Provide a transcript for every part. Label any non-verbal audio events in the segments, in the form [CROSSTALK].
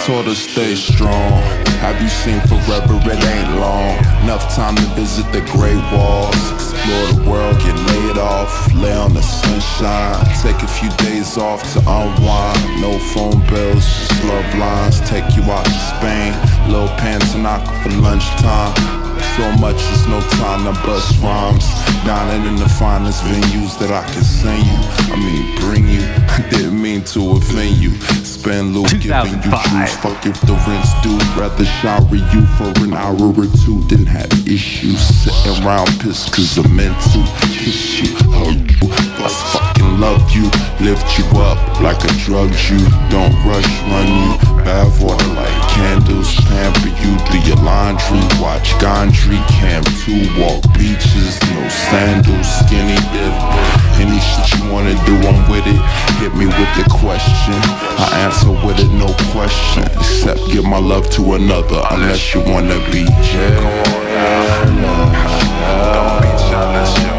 Told her stay strong. Have you seen forever? It ain't long. Enough time to visit the Great Walls, explore the world, get laid off, lay on the sunshine. Take a few days off to unwind. No phone bills, just love lines. Take you out to Spain. Little Pantanaca for lunchtime. So much, there's no time to bust rhymes. Dining in the finest venues that I can send you. I mean, bring you. [LAUGHS] Didn't mean to offend you. Spend loot giving you juice. Fuck if the rent's due. Rather shower you for an hour or two. Didn't have issues. Sitting around pissed cause I'm meant to kiss you, hug you. Bust fucking love you. Lift you up like a drug you. Don't rush, run you. Bath water like candles. Pamper you. Do your laundry. Watch Gondry. Camp 2. Walk beaches. No sandals. Skinny dip. Any shit you wanna do, I'm with it. Hit me with the question. I answer with it, no question. Except give my love to another, unless you wanna be jealous. Don't be jealous,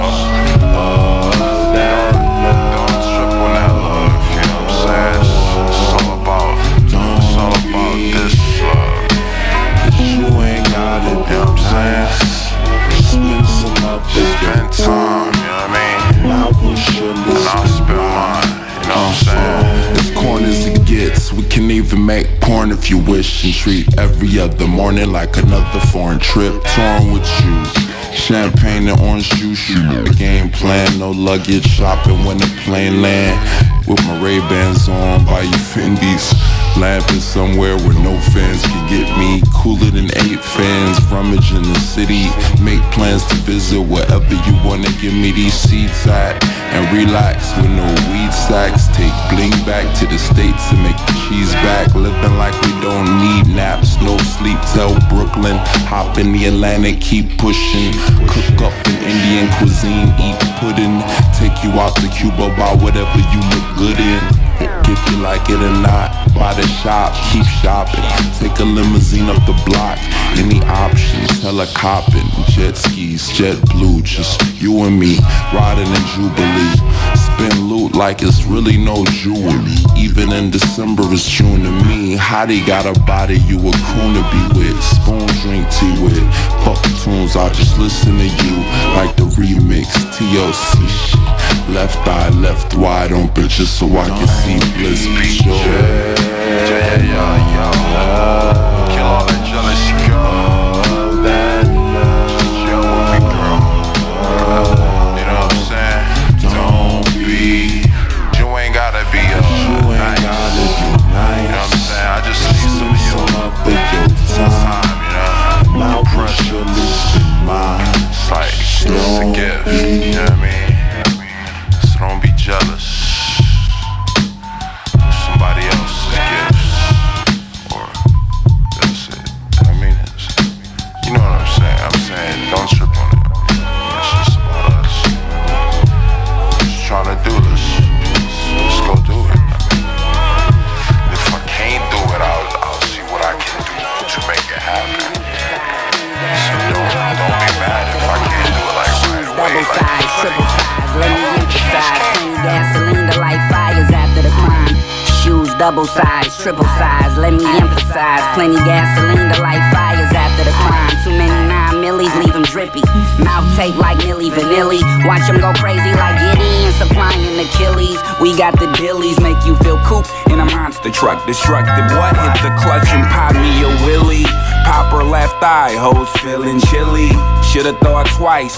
we can even make porn if you wish and treat every other morning like another foreign trip. Torn with you. Champagne and orange juice, you know the game plan. No luggage, shopping when the plane land. With my Ray Bans on, buy you Fendi's. Lamping somewhere where no fans can get me. Cooler than eight fans, rummage in the city. Make plans to visit wherever you wanna give me these seats at. And relax with no weed sacks. Take bling back to the States and make the cheese back. Living like we don't need naps, no sleep. Tell Brooklyn, hop in the Atlantic, keep pushing. Cook up an Indian cuisine, eat pudding. Take you out to Cuba, buy whatever you look good in. If you like it or not, buy the shop, keep shopping. Take a limousine up the block. Any options, helicoptering, jet skis, jet blue, just you and me, riding in Jubilee. Spend loot like it's really no jewelry. Even in December, it's June to me. Hottie got a body you a coon to be with. Spoon drink tea with. Fuck tunes, I just listen to you like the remix TLC shit. Left eye left wide open just so I can see bliss sure. Yeah, yeah, yeah, yeah. Kill all that jealousy, girl.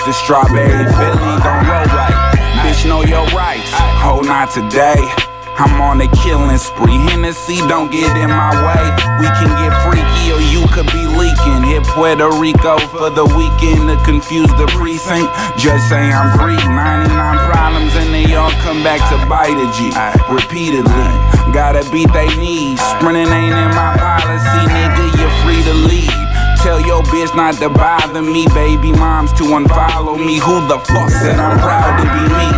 The strawberry Philly don't roll right. Bitch, know your rights. Ho, not today. I'm on a killing spree. Hennessy don't get in my way. We can get freaky or you could be leaking. Hit Puerto Rico for the weekend to confuse the precinct. Just say I'm free. 99 problems and they all come back to bite a G. Repeatedly. Gotta beat they knees. Sprinting ain't in my policy, nigga. You're free to leave. Tell your bitch not to bother me, baby moms to unfollow me. Who the fuck said I'm proud to be me?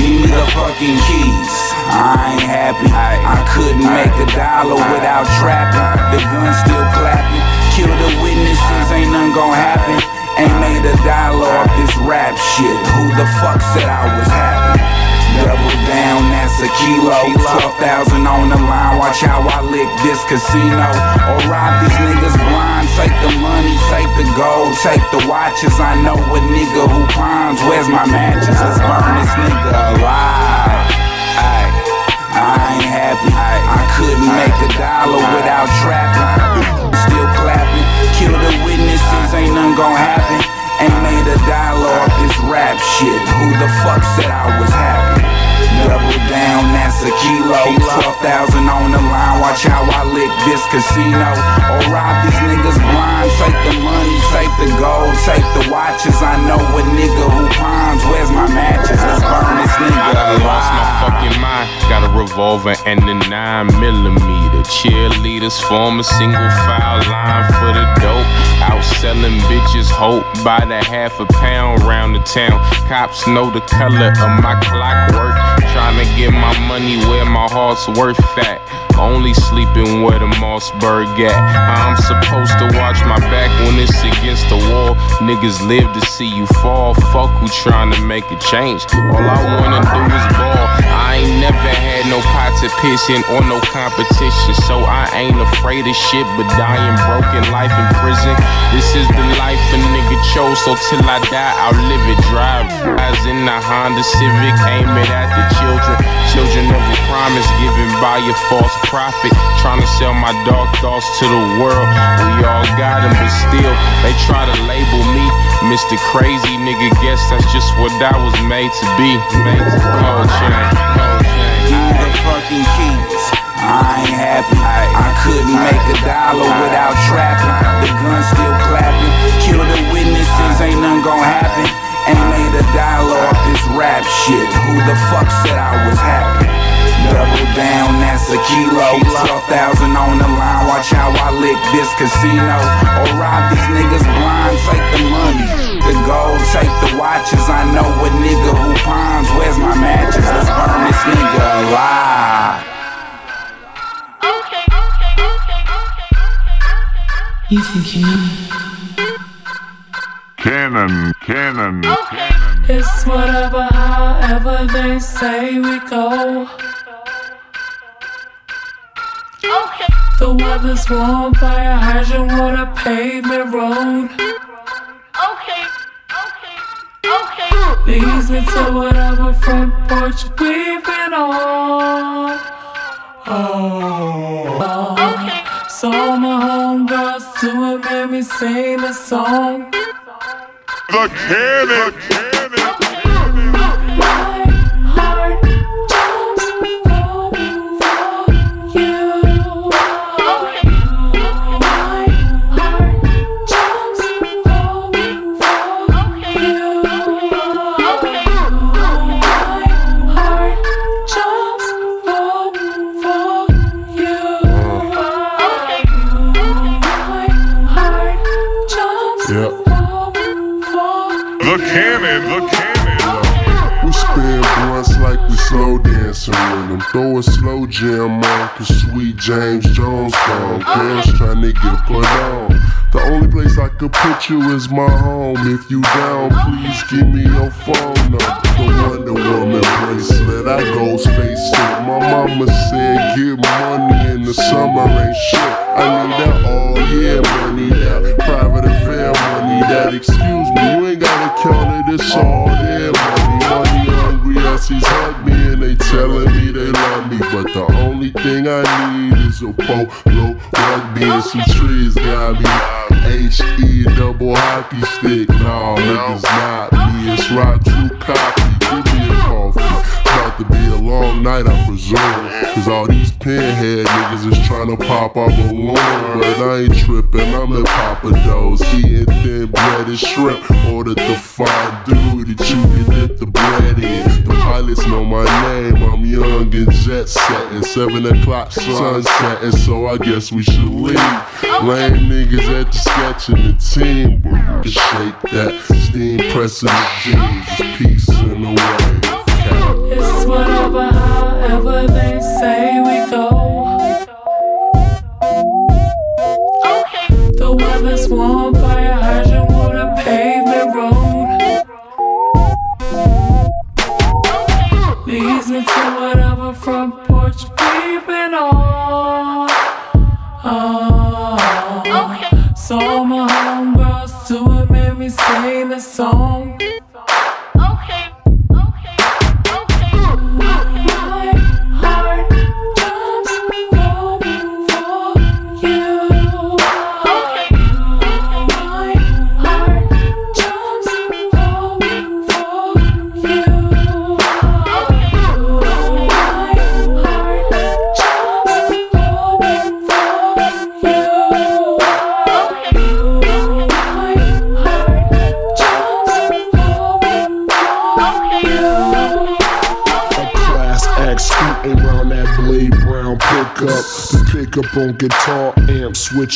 Give me the fucking keys. I ain't happy. I couldn't make a dollar without trapping. The gun still clapping. Kill the witnesses, ain't nothing gon' happen. Ain't made a dollar off this rap shit. Who the fuck said I was happy? Double down, that's a kilo. 12,000 on the line, watch how I lick this casino. Or rob these niggas blind, take the money, take the gold, take the watches. I know a nigga who pawns, where's my matches? Let's burn this nigga alive. Ay, I ain't happy, I couldn't make a dollar without trapping. Still clapping, kill the witnesses, ain't nothing gon' happen. Ain't made a dollar off this rap shit. Who the fuck said I was happy? Double down, that's a kilo. 12,000 on the line, watch how I lick this casino. Or rob these niggas blind, take the money, take the gold, take the watches. I know a nigga who pawns, where's my matches? Let's burn this nigga I lost my fucking mind. Got a revolver and a 9 millimeter. Cheerleaders form a single file line for the dope. Out selling bitches, hope by the half a pound round the town. Cops know the color of my clockwork. Trying to get my money where my heart's worth at. Only sleeping where the Mossberg at. I'm supposed to watch my back when it's against the wall. Niggas live to see you fall. Fuck who trying to make a change. All I wanna do is ball. I ain't never had no pot to piss in or no competition. So I ain't afraid of shit, but dying broken life in prison. This is the life a nigga chose, so till I die, I'll live it. Drive eyes in the Honda Civic, aim it at the children. Children of a promise given by a false prophet. Trying to sell my dark thoughts to the world. We all got them, but still, they try to label me Mr. Crazy nigga. Guess that's just what I was made to be. Made to cold chain, fucking keys. I ain't happy. I couldn't make a dollar without trapping. The gun still clapping. Kill the witnesses, ain't nothing gon' happen. Ain't made a dollar off this rap shit. Who the fuck said I was happy? Double down, that's a kilo. 12,000 on the line, watch how I lick this casino. Or rob these niggas blind, take the money. The gold, take the watches. I know a nigga who pawns. Where's my matches? Let's burn this nigga alive. Ethan Cannon. Cannon, cannon, cannon. It's whatever, however they say we go. The weather's warm, fire hydrant, water, pavement road. Okay, okay, okay. Leads me to whatever front porch we've been on. Oh, so all my homegirls to it made me sing the song. The cannon, cannon. Throw a slow jam on, cause sweet James Jones gone. Girls trying to get put on. The only place I could put you is my home. If you down, please give me your phone number. The Wonder Woman bracelet, I goes face it. My mama said get money in the summer ain't shit. I need that all year money, that private affair money, that excuse me, you ain't gotta count it, it's all there. Money assies hug me and they telling me they love me, but the only thing I need is a polo rugby and some trees. Got me H E double hockey stick. No, niggas not me. It's rock true copy. Give me a coffee. About to be a long night, I presume. Cause all these pinhead niggas is trying to pop our balloon. But I ain't tripping, I'm at Papa Do's. Eating thin breaded shrimp. Ordered the fondue that you can dip the bread in. The pilots know my name, I'm young and jet setting. Seven o'clock sunset, and so I guess we should leave. Lame niggas at the sketch and the team. Can shake that steam pressing the jeans. Peace in the way. Whatever, however they say we go. Okay The weather's warm, fire hydrant, water, pavement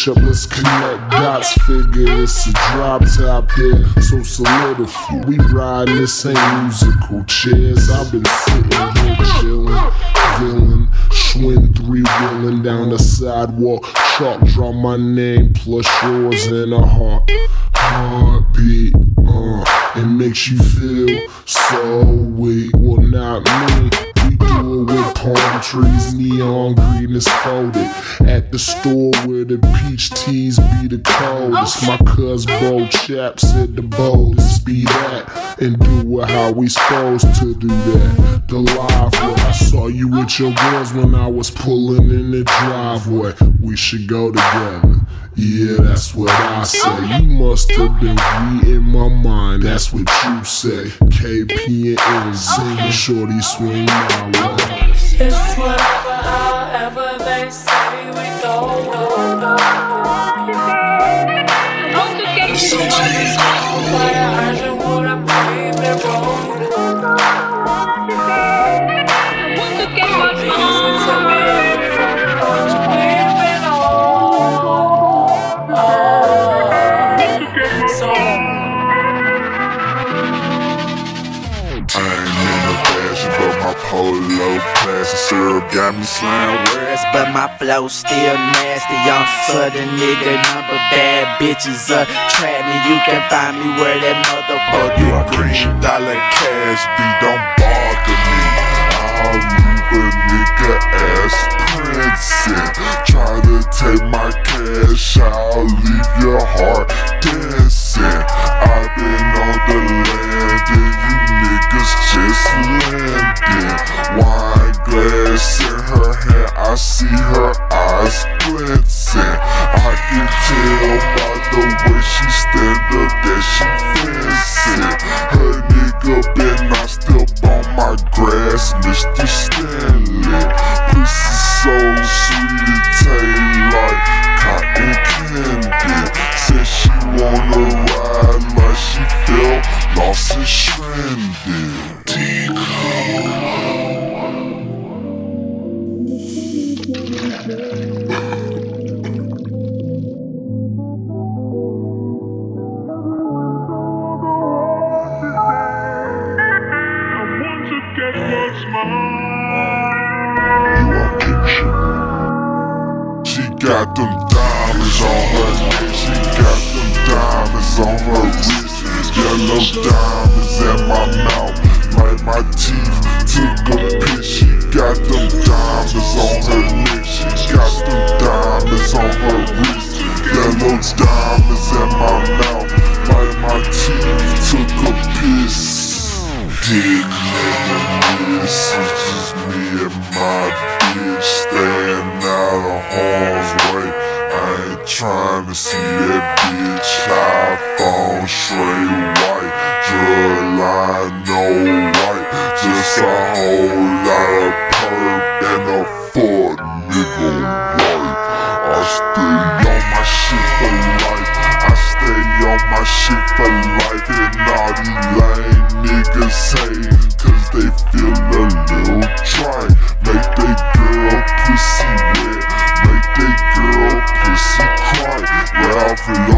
up, let's connect dots. Figure it's a drop top there, so solidify. We ride this ain't musical chairs. I've been sitting here chillin', villain, swing three wheeling down the sidewalk. Chalk draw my name plus yours in a heart, heartbeat. Uh, it makes you feel so weak. Well, not me. Do it with palm trees, neon green is folded. At the store where the peach teas be the coldest. My cuz bro chap said the boldest be that. And do it how we supposed to do that. The live way. I saw you with your girls when I was pulling in the driveway. We should go together. Yeah, that's what I say. You must have been reading my mind. That's what you say. KP and NZ, shorty swing my way. It's whatever, however they say we go, go, go. Me slang words, but my flow still nasty. Young southern nigga, number bad bitches uh, trap me. You can find me where that motherfucker Green dollar cash be don't bother me. I'll leave a nigga ass prancing. Try to take my cash, I'll leave your heart dancing. I've been on the land and you niggas just landing. Wine glass in her hand, I see her eyes glancing. I can tell by the way she stand up that she fancy. Her nigga been I step on my grass, Mr. Stanley. Pussy so sweet it taste like cotton candy. Said she wanna ride like she felt lost and stranded. She and a nigga white. I stay on my shit for life. I stay on my shit for life and all these lame niggas say Cause they feel a little dry Make they girl pussy wet Make they girl pussy cry Ralph Lauren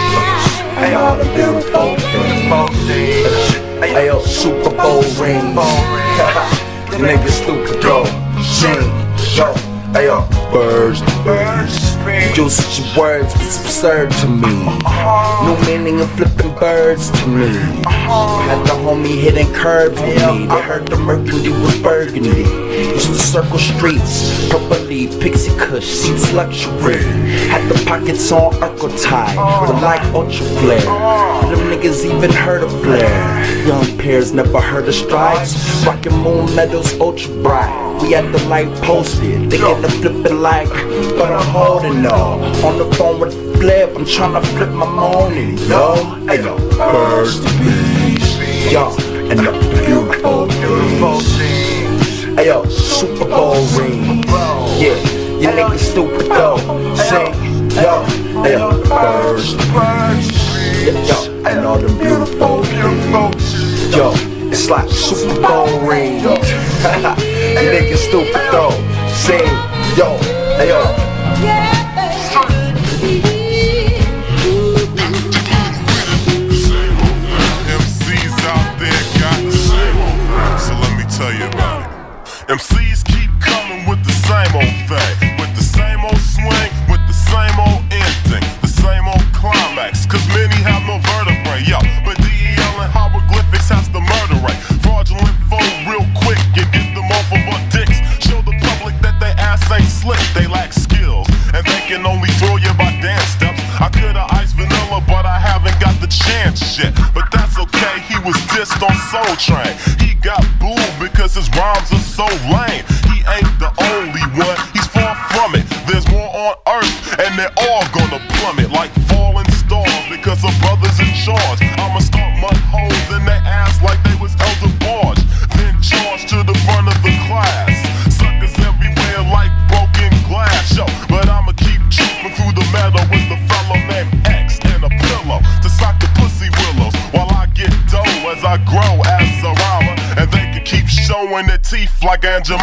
Hey, all the beautiful things. Hey, yo, Super Bowl ring. [LAUGHS] Niggas stupid, go, sing, go. They birds, birds. Usage such words was absurd to me. No meaning of flipping birds to me. Had the homie hitting curbs with me. They heard the mercury was burgundy. Used to circle streets, purple leaf, pixie cush, seats luxury. Had the pockets on Urkel the like ultra flare. Them niggas even heard of flare. Young pairs never heard of stripes. Rockin' moon meadows ultra bright. We at the light posted, thinking of flipping like, but I'm holding on. On the phone with the flip, I'm trying to flip my morning, yo. Hey, yo, first beats, yo, and the beautiful, beautiful ayo, Super Bowl ring, yeah, you niggas stupid though. Say, yo, hey, first beats, yo, and all the beautiful, beautiful, yo. It's like Super Bowl ring. [LAUGHS] you looking stupid though. Say, yo, hey, yo. MCs out there got the same. So let me tell you about it. MCs ganja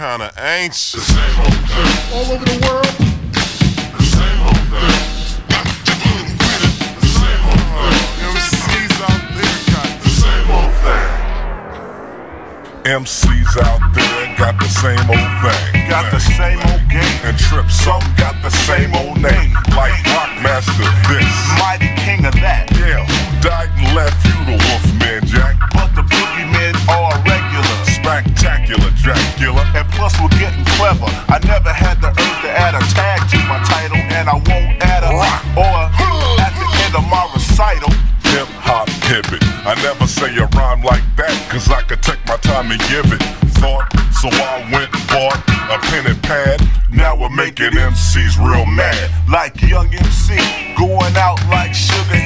kinda anxious. All over the world. MCs out there got the same old thing. MCs out there got the same old thing. Got the same old game. And Trip, some got the same old name. Like Rockmaster this. Mighty king of that. Yeah, who died and left you the Wolfman Jack? But the boogeymen are regular. Spectacular Dracula. And plus we're getting clever. I never had the urge to add a tag to my title, and I won't add a or at the end of my recital. Hip hop pivot. I never say a rhyme like that, cause I could take my time and give it thought. So I went and bought a pen and pad. Now we're making MCs real mad. Like Young MC, going out like Sugar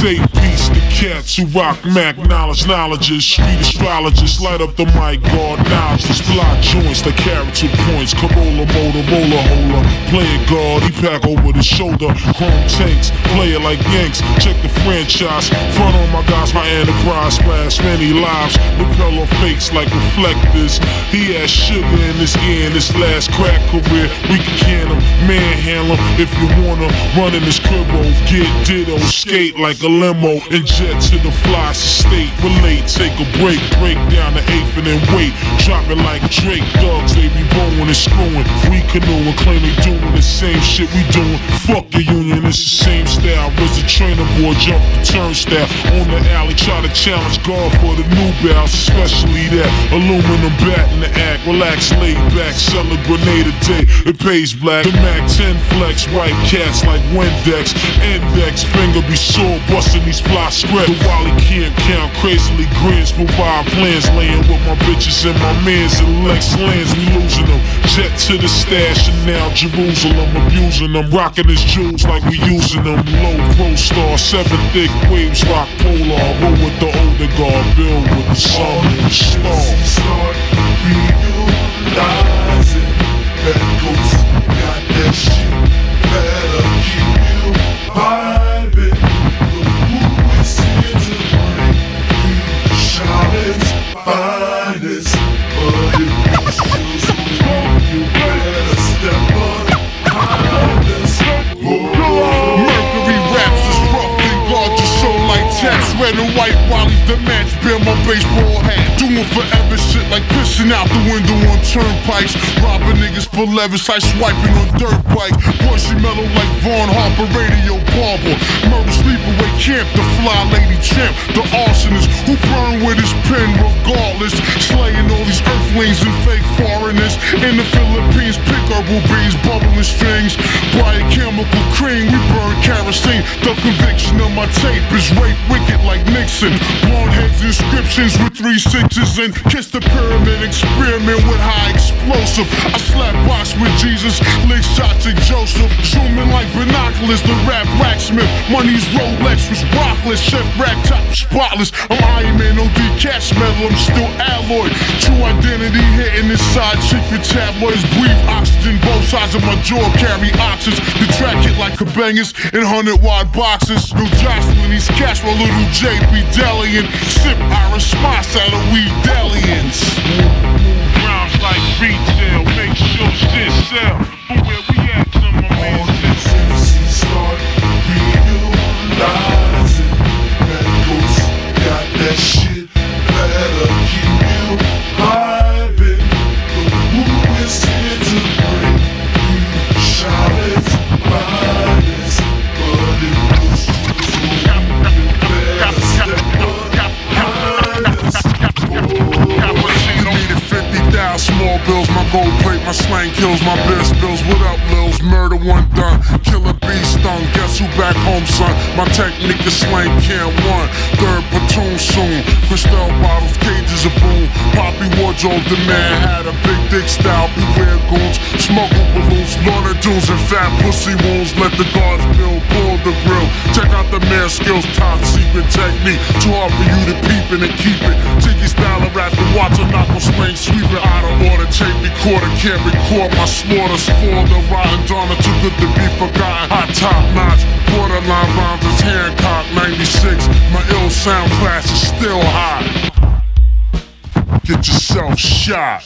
Say cats who rock Mac knowledge, knowledges, street astrologists, light up the mic, guard knowledges, block joints, the character points, Corolla, Motorola, hola, play it guard, he pack over the shoulder, chrome tanks, play it like Yanks, check the franchise, front on my guys, my enterprise, splash many lives, repel off fakes like reflectors, he has sugar in his ear in his last crack career, we can can him, manhandle him, if you wanna run in his cribbo, get ditto, skate like a limo, and to the fly state, relate, take a break, break down the eighth and then wait, drop it like Drake, dogs, they be blowing and screwing, we canoeing, claim they doing the same shit we doing, fuck the union, it's the same style, was a trainer boy, jump the turnstile, on the alley, try to challenge God for the new bells, especially that aluminum bat in the act, relax, lay back, sell a grenade a day, it pays black, the Mac 10 flex, white cats like Windex, index, finger be sore, busting these fly the Wally can't count, crazily grins, provide plans, laying with my bitches and my mans and Lex lands, we losing them, jet to the stash and now Jerusalem, abusing them, rocking his jewels like we using them, low pro star, seven thick waves, rock polar, roll with the older guard, build with the sun and the. Start realizing that ghost got that shit, the my baseball hat. Doing forever shit like pissing out the window on turnpikes. Robbing niggas for levis, I swiping on dirt bike. Voicey mellow like Vaughn Harper, radio barber. Murder sleepaway camp, the fly lady champ. The arsonist who burn with his pen regardless. Slaying all these earthlings and fake foreigners. In the Philippines, pick herbal beans, bubbling strings. Bright chemical cream, we burn kerosene. The conviction of my tape is rape wicked like Nixon. Blonde heads inscriptions with three sixes and kiss the pyramid experiment with high explosive. I slap box with Jesus, lick shots at Joseph. Zooming like binoculars, the rap racksmith. Money's Rolex was rockless, chef rack top spotless. I'm Iron Man, OD cash metal, I'm still alloy. True identity hitting inside secret tabloids. Breathe oxygen, both sides of my jaw carry oxys. The track hit like kabangers in 100 wide boxes. No jostling these cash, my little JP Delian. Sip Irish spots out of weed Delians. Rounds like retail, make sure shit sell. But where we at, some of my man start bills, my gold plate, my slang kills, my beer bills. What up, Lils? Murder one done, killer bee stung. Guess who back home, son? My technique is slang can't one. Third platoon soon. Cristal bottles, cages of boom. Poppy wardrobe, the man had a big dick style. Beware goons, smuggle balloons, launder dudes and fat pussy wounds. Let the guards build, pull the grill. Check out the man skills, top secret technique. Too hard for you to peep it and keep it. Tiki style of rap, the watch a knock on swing, sweep it of order. Tape recorder, can't record my slaughter. Spoil the rotten donor, too good to be forgotten. Hot top notch, borderline rhymes is Hancock 96. My ill sound class is still hot. Get yourself shot.